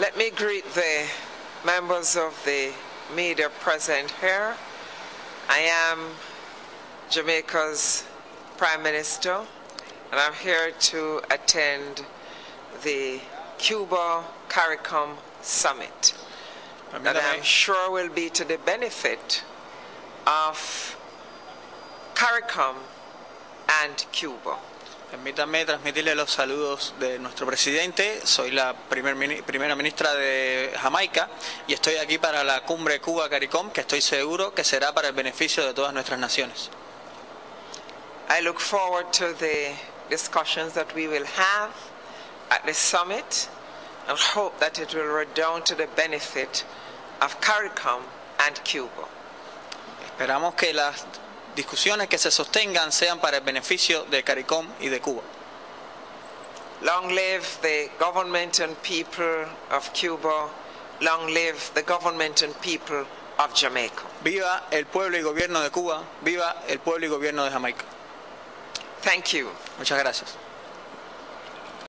Let me greet the members of the media present here. I am Jamaica's Prime Minister, and I'm here to attend the Cuba CARICOM Summit that I'm sure will be to the benefit of CARICOM and Cuba. Permítame transmitirle los saludos de nuestro presidente. Soy la primer primera ministra de Jamaica y estoy aquí para la cumbre Cuba-CARICOM, que estoy seguro que será para el beneficio de todas nuestras naciones. I look forward to the discussions that we will have at the summit and hope that it will redound to the benefit of CARICOM and Cuba. Esperamos que las discusiones que se sostengan sean para el beneficio de CARICOM y de Cuba. Long live the government and people of Cuba. Long live the government and people of Jamaica. Viva el pueblo y gobierno de Cuba, viva el pueblo y gobierno de Jamaica. Thank you. Muchas gracias.